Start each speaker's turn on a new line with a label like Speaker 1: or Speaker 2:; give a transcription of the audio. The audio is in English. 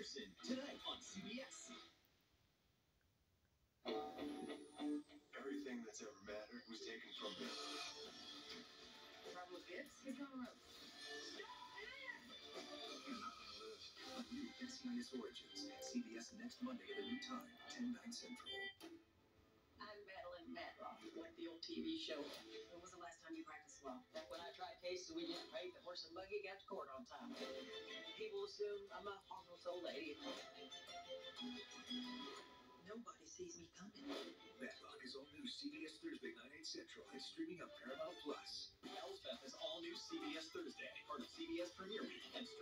Speaker 1: Anderson tonight on CBS.
Speaker 2: Everything that's ever mattered was taken from me.
Speaker 3: Problem with Gibbs? He's on the road. You're not
Speaker 4: gonna live. New NCIS Origins. CBS next Monday at a new time, 10, 9 central.
Speaker 3: I'm Madeline Matlock, like the old TV show yet paid the horse and buggy got to court on time. People assume I'm a harmless old lady. Nobody sees me coming.
Speaker 1: Matlock is all new CBS Thursday night 8 Central and streaming on Paramount Plus. Elsbeth is all new CBS Thursday, part of CBS Premiere Week and streaming.